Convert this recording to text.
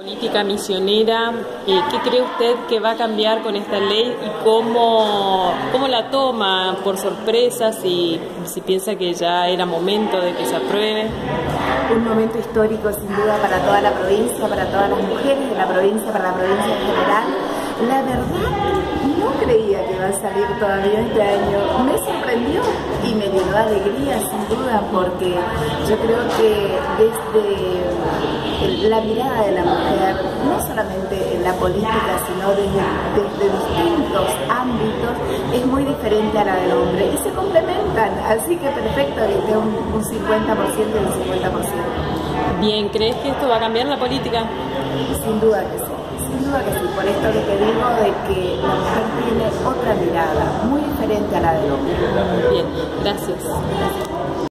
Política misionera, eh, ¿qué cree usted que va a cambiar con esta ley y cómo, cómo la toma por sorpresa, si, si piensa que ya era momento de que se apruebe? Un momento histórico sin duda para toda la provincia, para todas las mujeres de la provincia, para la provincia en general. La verdad, no creía que iba a salir todavía este año. Me sorprendió alegría sin duda porque yo creo que desde la mirada de la mujer, no solamente en la política, sino desde, distintos ámbitos, es muy diferente a la del hombre y se complementan. Así que perfecto que esté un, un 50% y un 50%. Bien, ¿crees que esto va a cambiar la política? Sin duda que sí sin duda que sí, esto que digo de que la mujer tiene otra mirada, muy diferente a la del hombre. Bien, gracias.